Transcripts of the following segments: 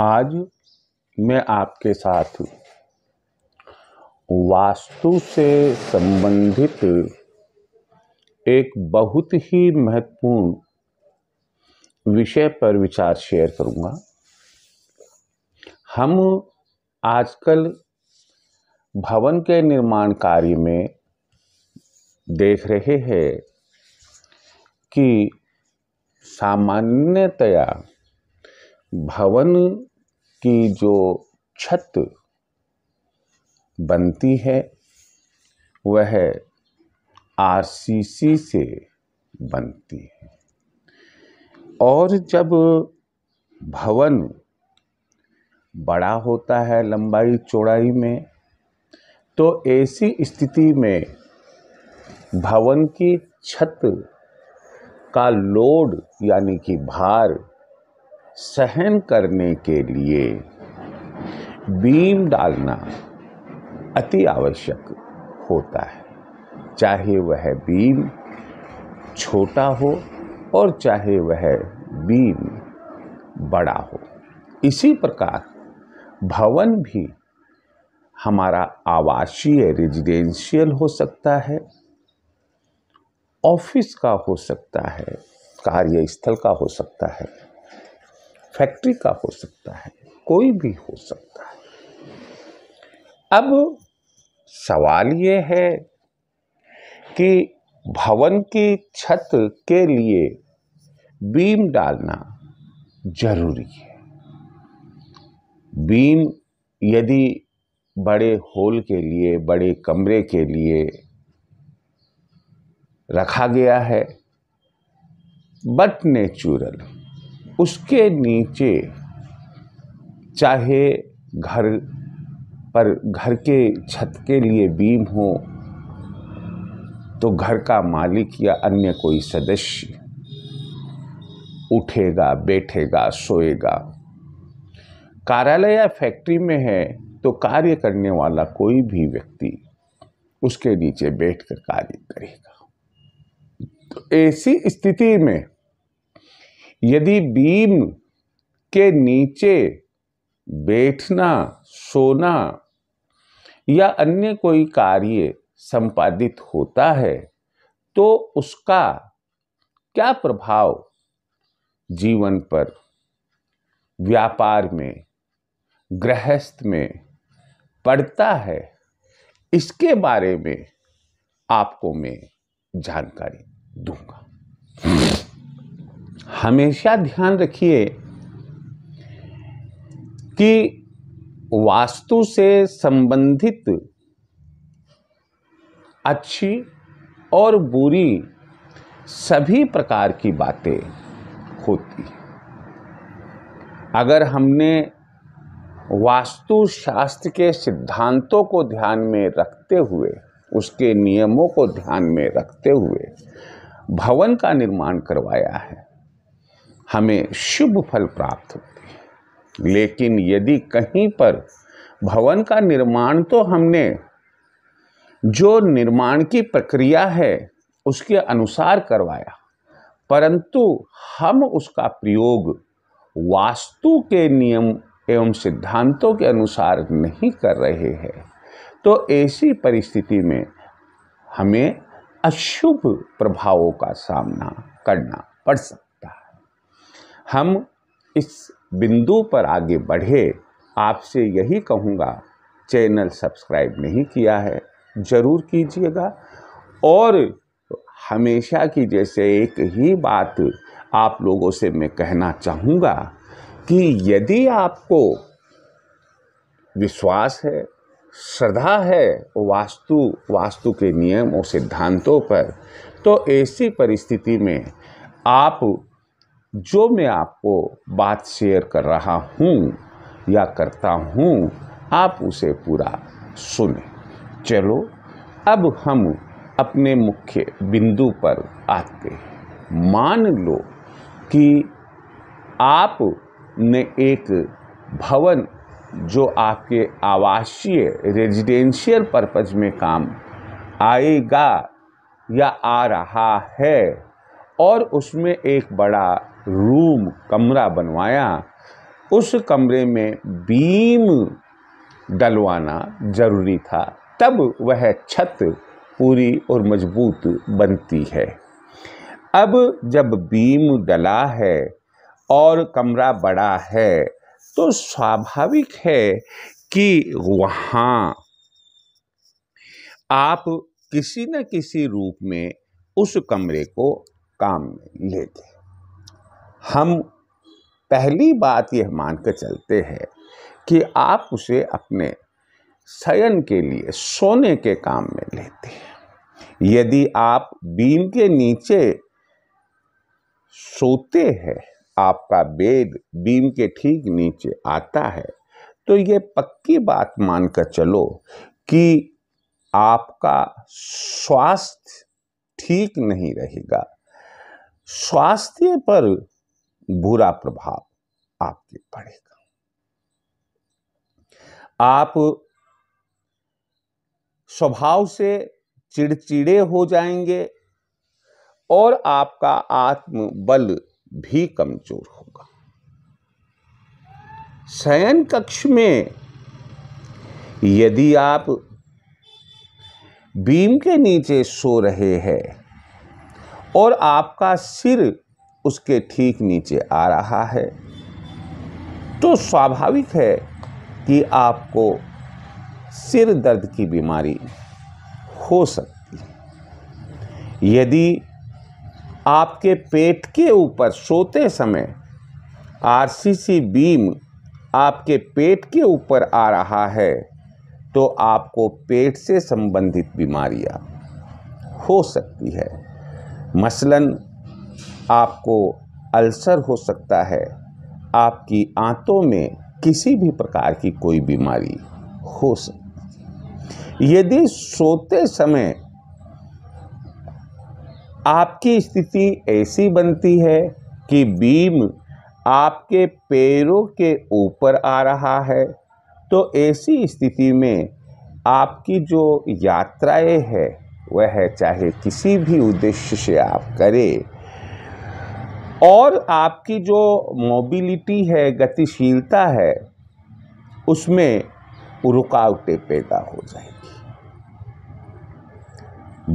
आज मैं आपके साथ वास्तु से संबंधित एक बहुत ही महत्वपूर्ण विषय पर विचार शेयर करूँगा। हम आजकल भवन के निर्माण कार्य में देख रहे हैं कि सामान्यतया भवन की जो छत बनती है, वह आरसीसी से बनती है। और जब भवन बड़ा होता है लंबाई चौड़ाई में तो ऐसी स्थिति में भवन की छत का लोड यानी कि भार सहन करने के लिए बीम डालना अति आवश्यक होता है। चाहे वह बीम छोटा हो और चाहे वह बीम बड़ा हो। इसी प्रकार भवन भी हमारा आवासीय रेजिडेंशियल हो सकता है ऑफ़िस का हो सकता है, कार्यस्थल का हो सकता है। फैक्ट्री का हो सकता है, कोई भी हो सकता है। अब सवाल ये है कि भवन की छत के लिए बीम डालना ज़रूरी है। बीम यदि बड़े होल के लिए, बड़े कमरे के लिए रखा गया है बट नेचुरल उसके नीचे, चाहे घर पर, घर के छत के लिए बीम हो तो घर का मालिक या अन्य कोई सदस्य उठेगा, बैठेगा, सोएगा। कार्यालय या फैक्ट्री में है तो कार्य करने वाला कोई भी व्यक्ति उसके नीचे बैठकर कार्य करेगा। तो ऐसी स्थिति में यदि बीम के नीचे बैठना, सोना या अन्य कोई कार्य संपादित होता है तो उसका क्या प्रभाव जीवन पर? व्यापार में, गृहस्थ में पड़ता है? इसके बारे में आपको मैं जानकारी दूँगा। हमेशा ध्यान रखिए कि वास्तु से संबंधित अच्छी और बुरी सभी प्रकार की बातें होती अगर हमने वास्तु शास्त्र के सिद्धांतों को ध्यान में रखते हुए, उसके नियमों को ध्यान में रखते हुए भवन का निर्माण करवाया है हमें शुभ फल प्राप्त होते हैं। लेकिन यदि कहीं पर भवन का निर्माण तो हमने, जो निर्माण की प्रक्रिया है, उसके अनुसार करवाया, परंतु हम उसका प्रयोग वास्तु के नियम एवं सिद्धांतों के अनुसार नहीं कर रहे हैं तो ऐसी परिस्थिति में हमें अशुभ प्रभावों का सामना करना पड़ सकता हम इस बिंदु पर आगे बढ़े, आपसे यही कहूँगा, चैनल सब्सक्राइब नहीं किया है, ज़रूर कीजिएगा। और हमेशा की जैसे एक ही बात आप लोगों से मैं कहना चाहूँगा कि यदि आपको विश्वास है, श्रद्धा है वास्तु वास्तु के नियम और सिद्धांतों पर तो ऐसी परिस्थिति में आप जो मैं आपको बात शेयर कर रहा हूँ या करता हूँ, आप उसे पूरा सुने। चलो, अब हम अपने मुख्य बिंदु पर आते हैं। मान लो कि आप ने एक भवन जो आपके आवासीय रेजिडेंशियल पर्पज में काम आएगा या आ रहा है और उसमें एक बड़ा रूम, कमरा बनवाया। उस कमरे में बीम डलवाना ज़रूरी था। तब वह छत पूरी और मज़बूत बनती है। अब जब बीम डला है और कमरा बड़ा है तो स्वाभाविक है कि वहाँ आप किसी न किसी रूप में उस कमरे को काम में लेते हम पहली बात यह मान मानकर चलते हैं कि आप उसे अपने शयन के लिए सोने के काम में लेते हैं। यदि आप बीम के नीचे सोते हैं, आपका बेड बीम के ठीक नीचे आता है तो ये पक्की बात मानकर चलो कि आपका स्वास्थ्य ठीक नहीं रहेगा। स्वास्थ्य पर बुरा प्रभाव आपके पड़ेगा। आप स्वभाव से चिड़चिड़े हो जाएँगे और आपका आत्मबल भी कमज़ोर होगा। शयन कक्ष में यदि आप बीम के नीचे सो रहे हैं और आपका सिर उसके ठीक नीचे आ रहा है। तो स्वाभाविक है कि आपको सिर दर्द की बीमारी हो सकती है। यदि आपके पेट के ऊपर सोते समय आरसीसी बीम आपके पेट के ऊपर आ रहा है तो आपको पेट से संबंधित बीमारियाँ हो सकती है। मसलन आपको अल्सर हो सकता है। आपकी आंतों में किसी भी प्रकार की कोई बीमारी हो सकती। यदि सोते समय आपकी स्थिति ऐसी बनती है कि बीम आपके पैरों के ऊपर आ रहा है तो ऐसी स्थिति में आपकी जो यात्राएँ है, वह चाहे किसी भी उद्देश्य से आप करें और आपकी जो मोबिलिटी है, गतिशीलता है, उसमें रुकावटें पैदा हो जाएगी।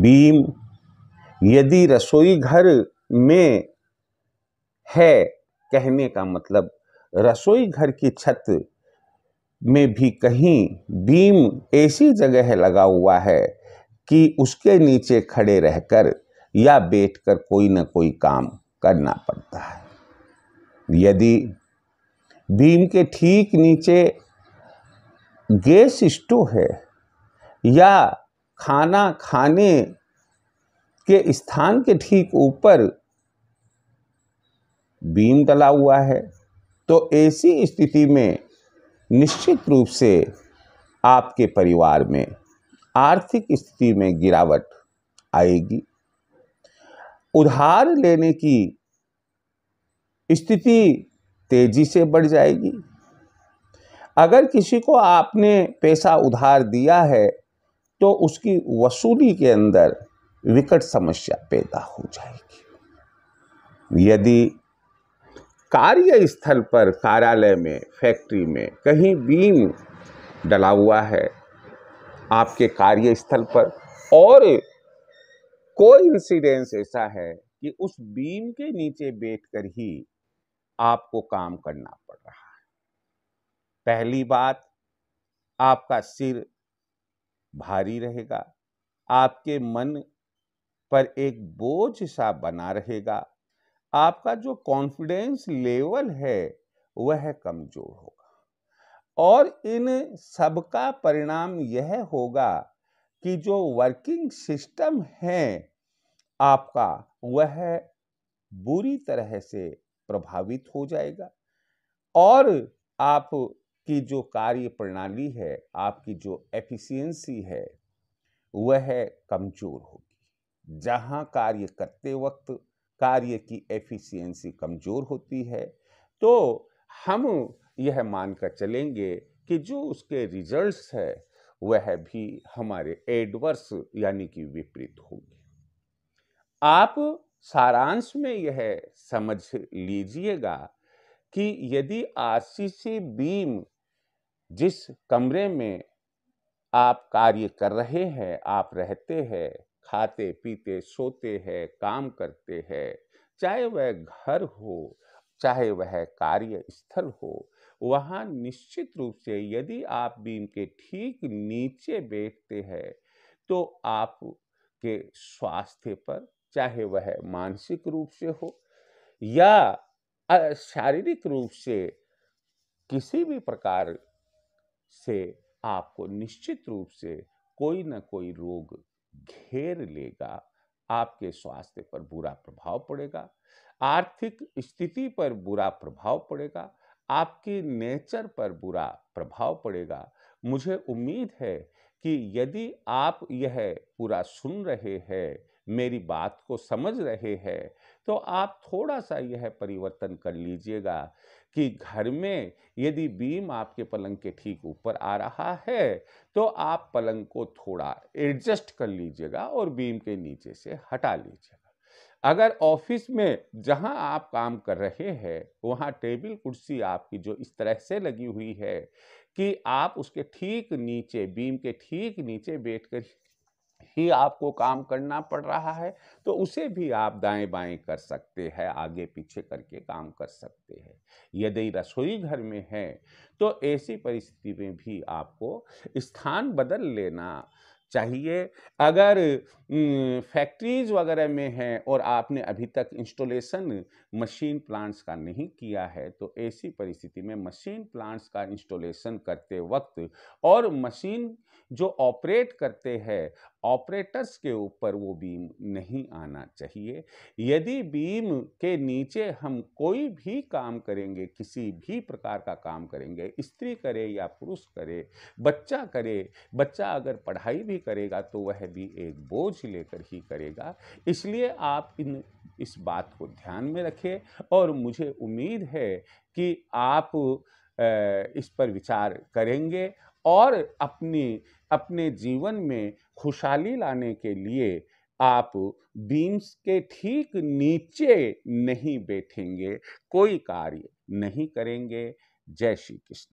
बीम यदि रसोई घर में है, कहने का मतलब रसोई घर की छत में भी कहीं बीम ऐसी जगह लगा हुआ है कि उसके नीचे खड़े रहकर या बैठकर कोई ना कोई काम करना पड़ता है। यदि बीम के ठीक नीचे गैस स्टोव है या खाना खाने के स्थान के ठीक ऊपर बीम डला हुआ है तो ऐसी स्थिति में निश्चित रूप से आपके परिवार में आर्थिक स्थिति में गिरावट आएगी। उधार लेने की स्थिति तेज़ी से बढ़ जाएगी। अगर किसी को आपने पैसा उधार दिया है तो उसकी वसूली के अंदर विकट समस्या पैदा हो जाएगी। यदि कार्य स्थल पर कार्यालय में, फैक्ट्री में कहीं बीम डला हुआ है, आपके कार्यस्थल पर और कोई इंसिडेंस ऐसा है कि उस बीम के नीचे बैठकर ही आपको काम करना पड़ रहा है। पहली बात, आपका सिर भारी रहेगा, आपके मन पर एक बोझ सा बना रहेगा, आपका जो कॉन्फिडेंस लेवल है वह कमज़ोर होगा। और इन सबका परिणाम यह होगा कि जो वर्किंग सिस्टम है आपका, वह बुरी तरह से प्रभावित हो जाएगा। और आप की जो कार्य प्रणाली है, आपकी जो एफिशिएंसी है, वह कमज़ोर होगी। जहाँ कार्य करते वक्त कार्य की एफिशिएंसी कमज़ोर होती है तो हम यह मानकर चलेंगे कि जो उसके रिजल्ट्स है, वह भी हमारे एडवर्स यानी कि विपरीत होगी। आप सारांश में यह समझ लीजिएगा कि यदि आरसीसी बीम जिस कमरे में आप कार्य कर रहे हैं, आप रहते हैं, खाते, पीते, सोते हैं, काम करते हैं, चाहे वह घर हो, चाहे वह कार्य स्थल हो, वहाँ निश्चित रूप से यदि आप बीम के ठीक नीचे बैठते हैं तो आप के स्वास्थ्य पर चाहे वह मानसिक रूप से हो या शारीरिक रूप से किसी भी प्रकार से आपको निश्चित रूप से कोई ना कोई रोग घेर लेगा, आपके स्वास्थ्य पर बुरा प्रभाव पड़ेगा, आर्थिक स्थिति पर बुरा प्रभाव पड़ेगा, आपके नेचर पर बुरा प्रभाव पड़ेगा। मुझे उम्मीद है कि यदि आप यह पूरा सुन रहे हैं मेरी बात को समझ रहे हैं। तो आप थोड़ा सा यह परिवर्तन कर लीजिएगा कि घर में यदि बीम आपके पलंग के ठीक ऊपर आ रहा है तो आप पलंग को थोड़ा एडजस्ट कर लीजिएगा और बीम के नीचे से हटा लीजिएगा। अगर ऑफ़िस में जहाँ आप काम कर रहे हैं, वहाँ टेबल कुर्सी आपकी जो इस तरह से लगी हुई है कि आप उसके ठीक नीचे, बीम के ठीक नीचे बैठकर ही आपको काम करना पड़ रहा है तो उसे भी आप दाएँ बाएँ कर सकते हैं, आगे पीछे करके काम कर सकते हैं। यदि रसोई घर में है तो ऐसी परिस्थिति में भी आपको स्थान बदल लेना चाहिए। अगर फैक्ट्रीज वगैरह में हैं और आपने अभी तक इंस्टॉलेशन मशीन प्लांट्स का नहीं किया है तो ऐसी परिस्थिति में मशीन प्लांट्स का इंस्टॉलेशन करते वक्त और मशीन जो ऑपरेट करते हैं, ऑपरेटर्स के ऊपर वो बीम नहीं आना चाहिए। यदि बीम के नीचे हम कोई भी काम करेंगे, किसी भी प्रकार का काम करेंगे, स्त्री करे या पुरुष करे, बच्चा करे, बच्चा अगर पढ़ाई भी करेगा तो वह भी एक बोझ लेकर ही करेगा। इसलिए आप इन, इस बात को ध्यान में रखें और मुझे उम्मीद है कि आप इस पर विचार करेंगे और अपनी, अपने जीवन में खुशहाली लाने के लिए आप बीम्स के ठीक नीचे नहीं बैठेंगे, कोई कार्य नहीं करेंगे। जय श्री कृष्ण।